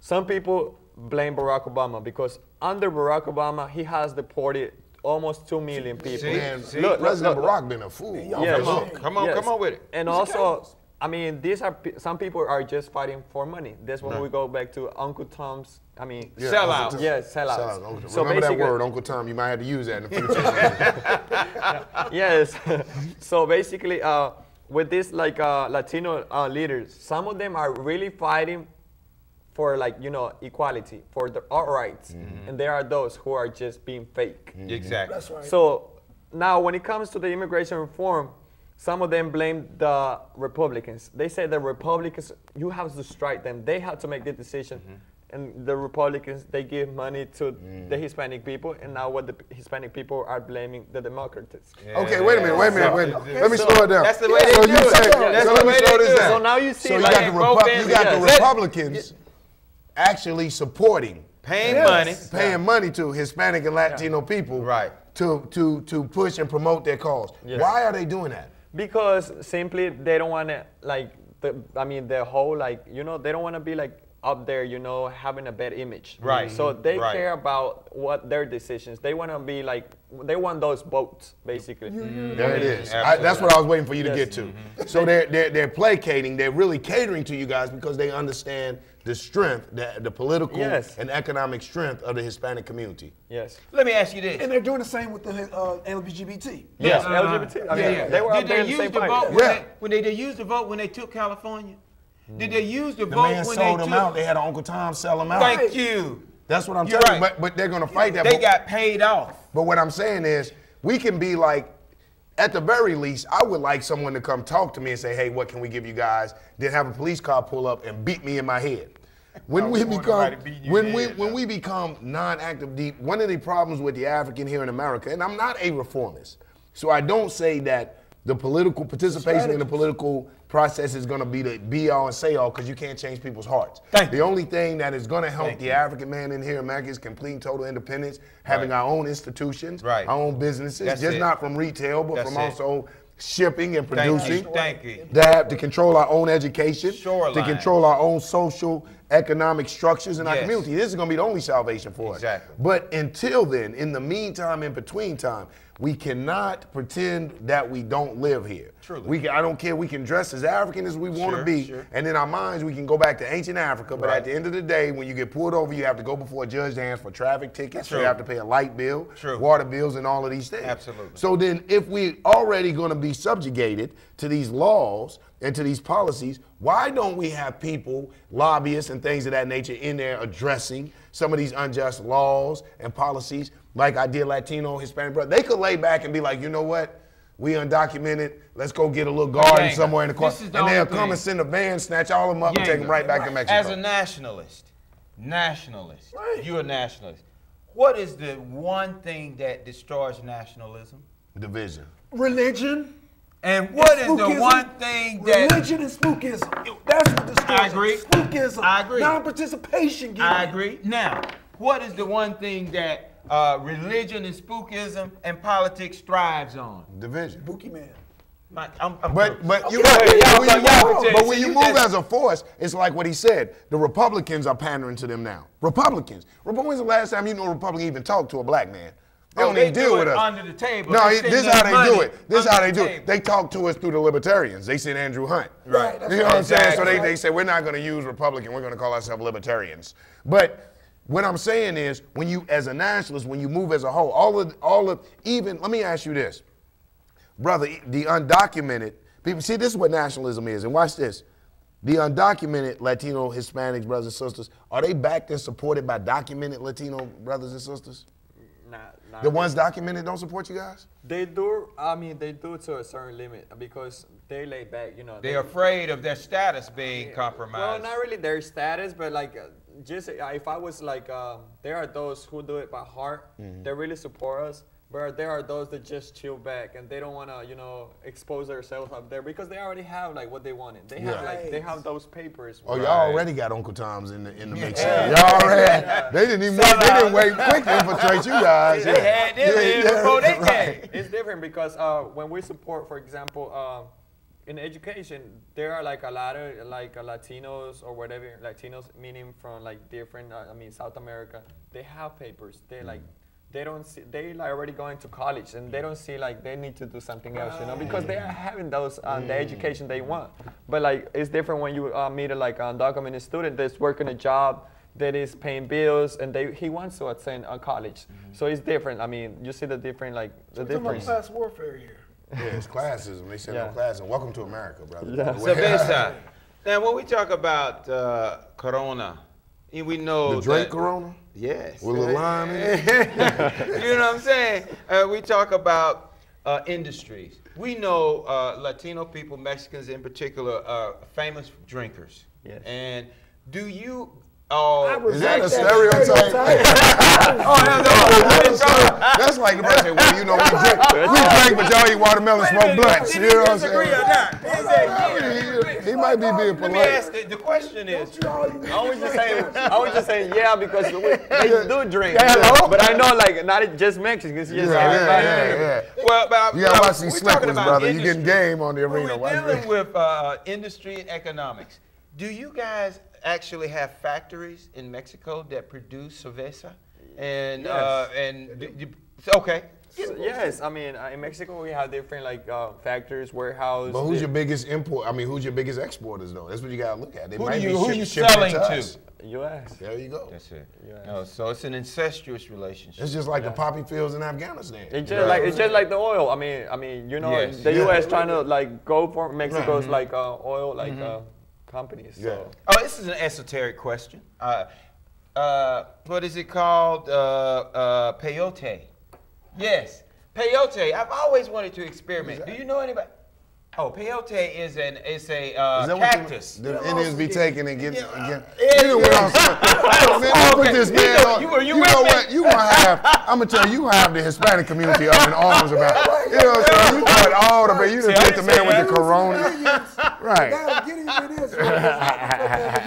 some people blame Barack Obama because under Barack Obama, he has deported almost two million people. See? man, Look, President look, Barack been a fool. Yes. Come on, come on, Yes. come on with it. And also, I mean, these are some people are just fighting for money. That's when we go back to Uncle Tom's. I mean, Yeah, Sell out. Tom. Yes, sellouts. Sell out, Uncle So Remember that word, Uncle Tom. You might have to use that in the future. yes. so basically, uh, with these like uh, Latino uh, leaders, some of them are really fighting for like you know equality for the our rights, and there are those who are just being fake. Exactly. That's right. So now, when it comes to the immigration reform, some of them blame the Republicans. They say the Republicans, you have to strike them. They have to make the decision. And the Republicans, they give money to the mm. Hispanic people, and now what the Hispanic people are blaming the Democrats. Okay, wait a minute, wait a minute, wait a minute. Let me So- slow it down. That's the way so they you do it. say, That's so the let me slow this it. down. So now you see, so you like, got the, Repu- you got the together. Republicans actually supporting, Paying Yes. money. paying money to Hispanic and Latino people, Right. To to to push and promote their cause. Yes. Why are they doing that? Because simply they don't want to like the I mean the whole like you know they don't want to be like up there you know having a bad image. Right. So they Right. care about what their decisions. They want to be like they want those votes basically. There it is. I, that's what I was waiting for you to get to. So they're, they're they're placating. They're really catering to you guys because they understand the strength, the, the political Yes. and economic strength of the Hispanic community. Yes. Let me ask you this. And they're doing the same with the uh, LGBT. Yes. Uh, LGBT. I mean, yeah, yeah. they were Did up there they in the use same the vote when, Yeah. they, when they, they used the vote when they took California? Did they use the, The vote man when sold they them took? out. They had Uncle Tom sell them out. Thank you. That's what I'm You're telling you. But, but they're going to fight that. They but, got paid off. but what I'm saying is, we can be like, at the very least, I would like someone to come talk to me and say, hey, what can we give you guys? Then have a police car pull up and beat me in my head. When we become nobody beating you when we head, when though. we become non-active deep, one of the problems with the African here in America, and I'm not a reformist, so I don't say that the political participation in the political process is going to be the be all and say all because you can't change people's hearts. Thank the you. only thing that is going to help Thank the you. African man in here America is complete and total independence, having Right. our own institutions, Right. our own businesses, That's just it. not from retail, but That's from it. also shipping and producing. Thank you. Thank you. To have to control our own education, to control our own social, economic structures in our community. This is going to be the only salvation for Exactly. us. But until then, in the meantime, in between time, we cannot pretend that we don't live here. Truly. We can, I don't care. We can dress as African as we want to Sure, be, sure. and in our minds, we can go back to ancient Africa. But Right. at the end of the day, when you get pulled over, you have to go before a judge to ask for traffic tickets. True. You have to pay a light bill, True. water bills, and all of these things. Absolutely. So then, if we're already going to be subjugated to these laws and to these policies, why don't we have people, lobbyists, and things of that nature in there addressing some of these unjust laws and policies, like I did Latino, Hispanic brother? They could lay back and be like, you know what? We undocumented. Let's go get a little garden ain't somewhere in the corner. the And they'll only come thing. and send a van, snatch all of them up, and take them right back to Mexico. As a nationalist, nationalist, Right. you're a nationalist. what is the one thing that destroys nationalism? Division. Religion. And what is the Spookism. one thing that Religion and spookism. That's what destroys I agree. it. Spookism. I agree. Non-participation. Gilly. I agree. Now, what is the one thing that uh, religion and spookism and politics thrives on? Division. Spooky man. My, I'm, I'm But but you Okay, but when you move, but but when you you move as a force, it's like what he said. The Republicans are pandering to them now. Republicans. Repu- When's the last time you know a Republican even talked to a black man? They Oh, don't they even deal do with it us. under the table. No, it- this is how they do it. This is how they the do it. They talk to us through the libertarians. They send Andrew Hunt. Right. You know what I'm saying? So they, they say we're not going to use Republican. We're going to call ourselves libertarians. But what I'm saying is, when you, as a nationalist, when you move as a whole, all of, all of, even, let me ask you this, brother, the undocumented people. See, this is what nationalism is, and watch this. The undocumented Latino, Hispanics, brothers and sisters, are they backed and supported by documented Latino brothers and sisters? Not, not The ones documented don't support you guys? They do. I mean, they do to a certain limit because they lay back. You know. They're afraid of their status being compromised. Well, not really their status, but like uh, just uh, if I was like, um, there are those who do it by heart. Mm-hmm. They really support us. But there are those that just chill back and they don't want to, you know, expose themselves up there because they already have like what they wanted. They have Yeah. like they have those papers. Oh, where- y'all already got Uncle Tom's in the in the mix. Y'all already. They didn't even wait. They didn't wait quick to infiltrate you guys. They had them in before they right. came. It's different because uh, when we support, for example, uh, in education, there are like a lot of like uh, Latinos or whatever Latinos, meaning from like different, uh, I mean South America. They have papers. They like they don't see they like already going to college and they don't see like they need to do something else, you know, because they are having those uh, the education they want. But like it's different when you uh, meet a like undocumented student that's working a job that is paying bills and they he wants to attend a college. So it's different. I mean, you see the different like the We're difference. class warfare here. Yeah, it's classism. They said no Yeah. classism. Welcome to America, brother. Yeah. So Besa, now when we talk about uh, Corona, and we know The Drake that- Corona Yes. with a lime in it. you know what I'm saying? Uh, we talk about uh, industries. We know uh, Latino people, Mexicans in particular, are famous drinkers. Yes. And do you all? Is that a Stereotype. stereotype? oh, no, no, no, That's like the person well, you know, we drink, we drink, but y'all eat watermelon, smoke blunts. You know what I'm disagree or saying? not? He. He, he might be being Let me ask. polite. The, the question is. I was just saying, I was just saying, yeah, because they do drink. But I know, like, not just Mexicans, just Yeah, everybody. yeah, yeah, Well, but You gotta watch these we're slick talking ones, about brother. You industry. getting game on the arena. we're dealing with uh, industry and economics, do you guys actually have factories in Mexico that produce cerveza? And uh, and d- d- okay, So, yes, I mean, uh, in Mexico we have different like uh, factories, warehouse. But who's your biggest import? I mean, who's your biggest exporters though? That's what you gotta look at. They Who might do be you- who ship- you shipping selling to? us. U.S. There you go. that's it. Yeah. Oh, so it's an incestuous relationship. It's just like the poppy fields in Afghanistan. It's just like it's just like the oil. I mean, I mean, you know, Yes. the Yeah. U.S. trying to like go for Mexico's like uh, oil like uh, companies. So. Yeah. Oh, this is an esoteric question. Uh, uh, what is it called? Uh, uh, peyote. Yes, peyote. I've always wanted to experiment. Do you know anybody? Oh, peyote is an it's a uh, Is that cactus. the, the Indians be taking and getting? Yeah, again? yeah, you know what I'm saying? Man, Oh, put this You man know- on. you were- you You know me? what? You gonna have? I'm gonna tell you, you have the Hispanic community up in arms about. You know what I'm saying? You thought all the you See, done hit the man with the corona. Right. Now, get into this. right?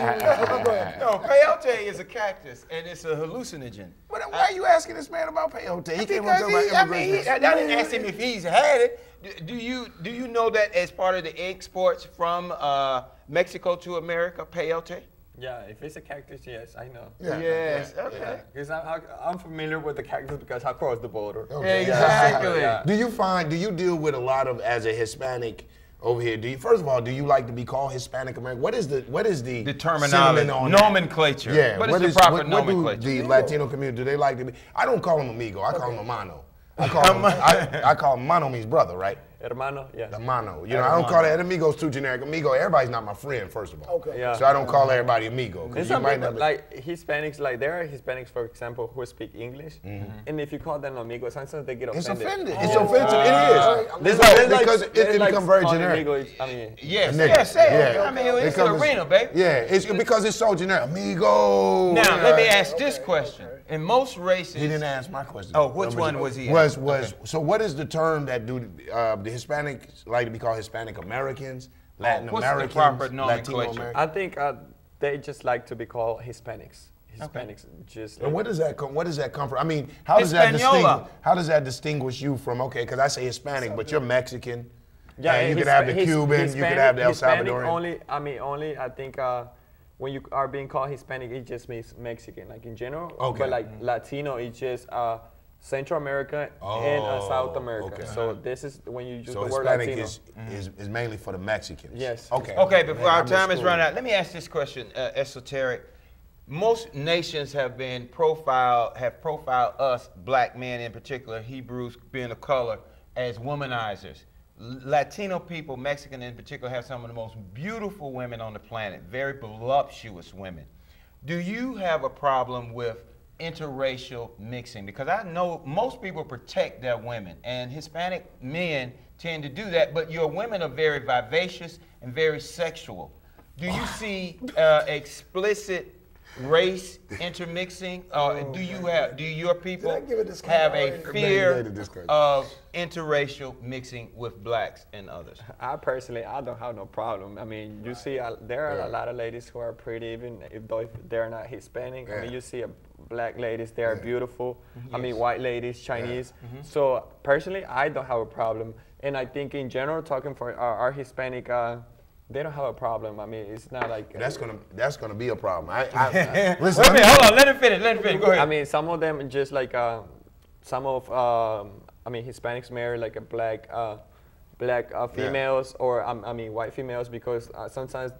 No, peyote is a cactus and it's a hallucinogen. But why are you asking this man about peyote? He came up Because talking I mean, he. I didn't ask him if he's had it. Do, do you do you know that as part of the exports from uh, Mexico to America, peyote? Yeah, if it's a cactus, yes, I know. Yeah. Yes. yeah, Okay. Because I'm, I'm familiar with the cactus because I crossed the border. Okay. Exactly. Yeah. Do you find? Do you deal with a lot of as a Hispanic over here? Do you first of all, do you like to be called Hispanic American? What is the what is the The terminology, on that? nomenclature. Yeah, What is what the proper what, what do nomenclature? the Latino community do they like to be? I don't call him amigo. I call him hermano. I call him I, I call him mano means brother, right? Hermano, yeah. Hermano. You know, I don't call that amigos too generic. Amigo, everybody's not my friend, first of all. Okay. Yeah. So I don't call everybody amigo. 'cause It's you might not like Hispanics, like there are Hispanics, for example, who speak English, Mm-hmm. and if you call them amigos, sometimes they get offended. It's offended. offended. It's offensive. It is. There's Because- there's like- because it, it like becomes very generic. amigos, I mean, Yes, Nigga. yes, say it. Yeah. I mean, It it's an arena, baby. Yeah, it's because it's so generic. Amigo. Now, let me ask this question. In most races, He didn't ask my question. Oh, which one was he Was was so? What is the term that do uh, the Hispanics like to be called Hispanic Americans, Latin what's the Americans, Latino? Americans? I think uh, they just like to be called Hispanics. Hispanics, just And what does that come? What does that come from? I mean, how does that distinguish? How does that distinguish you from? Okay, because I say Hispanic, but you're Mexican. Yeah, and you Hispa- could have the His- Cuban, you Hispanic- could have the El Hispanic Salvadorian. Only, I mean, only I think uh, when you are being called Hispanic, it just means Mexican, like in general. Okay. But like Latino, it just uh, Central America and uh, South Oh, America. okay. So this is when you use so the word Hispanic Latino. is, is is mainly for the Mexicans. Yes. Okay. Okay, before Man, our I time is missed run out, let me ask this question, uh, esoteric. Most nations have been profiled, have profiled us, black men in particular, Hebrews being of color, as womanizers. Latino people, Mexican in particular, have some of the most beautiful women on the planet, very voluptuous women. Do you have a problem with interracial mixing? Because I know most people protect their women, and Hispanic men tend to do that, but your women are very vivacious and very sexual. Do you see uh, explicit race intermixing? Uh, do you have? Do your people I give a disclaimer have a fear Maybe they did disclaimer. of interracial mixing with blacks and others? I personally, I don't have no problem. I mean, you see, uh, there are Yeah. a lot of ladies who are pretty, even if though if they're not Hispanic. I mean, you see a black ladies, they are beautiful. I mean, white ladies, Chinese. So personally, I don't have a problem. And I think in general, talking for our, our Hispanic, uh, they don't have a problem. I mean, it's not like That's gonna that's gonna be a problem. I, I, listen, Wait let a minute, hold on. Let him finish. Let him finish. Go ahead. I mean, some of them just like uh, some of um, I mean Hispanics marry like a black uh, black uh, females or um, I mean white females because uh, sometimes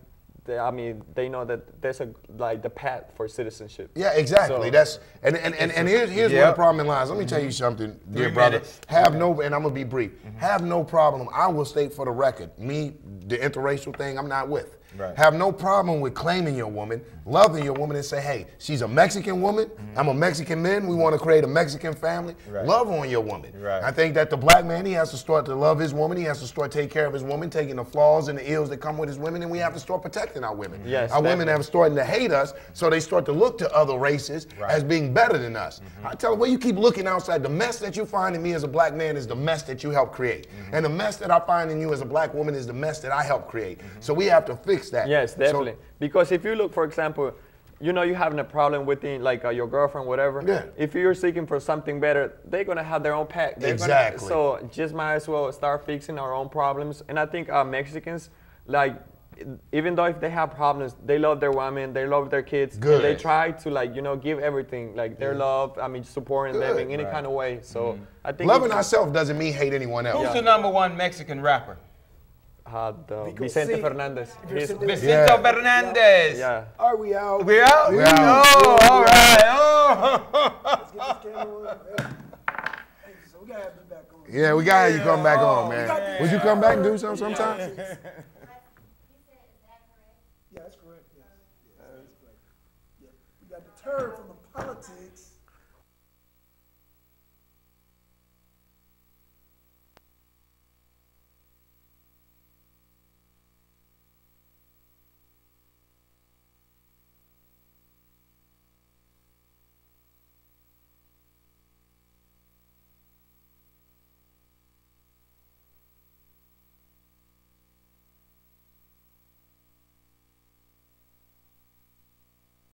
they, I mean they know that there's a like the path for citizenship. Yeah, exactly. So- That's and and, and, and here's here's where Yep. the problem lies. Let me tell you mm-hmm. something, dear Three brother. minutes. Have no and I'm gonna be brief. Mm-hmm. Have no problem. I will state for the record, me, the interracial thing, I'm not with. Right. Have no problem with claiming your woman, loving your woman, and say, hey, she's a Mexican woman. Mm-hmm. I'm a Mexican man. We want to create a Mexican family. Right. Love on your woman. Right. I think that the black man, he has to start to love his woman. He has to start to take care of his woman, taking the flaws and the ills that come with his women, and we have to start protecting our women. Yes, our women have started to hate us, so they start to look to other races as being better than us. Mm-hmm. I tell them, well, you keep looking outside. The mess that you find in me as a black man is the mess that you help create. Mm-hmm. And the mess that I find in you as a black woman is the mess that I help create. So we have to fix that. Yes, So- definitely. because if you look, for example, you know you're having a problem with the, like uh, your girlfriend, whatever. Yeah. If you're seeking for something better, they're gonna have their own pack. They're gonna- Exactly. so just might as well start fixing our own problems. And I think uh, Mexicans, like, even though if they have problems, they love their women, they love their kids. Good. And they try to like you know give everything, like their love. I mean, supporting them Good. in any kind of way. So I think Loving it's- ourselves doesn't mean hate anyone else. Who's the number one Mexican rapper? Uh, the Vicente Fernandez. Vicente- Vicente Yeah. Fernandez. yeah. Are we out? We out? We out. Oh, all right. Oh. Let's get this camera on. Hey. Hey, so we gotta have you back on. Yeah, we got you come back on, man. this. Would you come back and do something sometime? Yeah, that's correct. Yeah, that's correct. Yeah. We got deterred from the politics